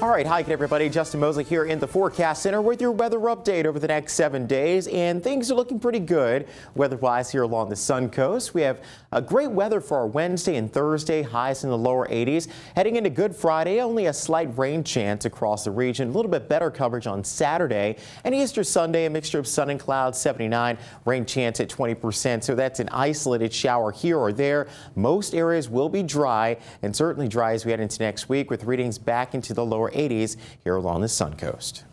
All right, hi everybody. Justin Mosley here in the Forecast Center with your weather update over the next seven days, and things are looking pretty good weather-wise here along the Sun Coast. We have a great weather for our Wednesday and Thursday, highs in the lower 80s. Heading into Good Friday, only a slight rain chance across the region. A little bit better coverage on Saturday and Easter Sunday, a mixture of sun and clouds, 79, rain chance at 20%. So that's an isolated shower here or there. Most areas will be dry and certainly dry as we head into next week with readings back into the lower 80s here along the Sun Coast.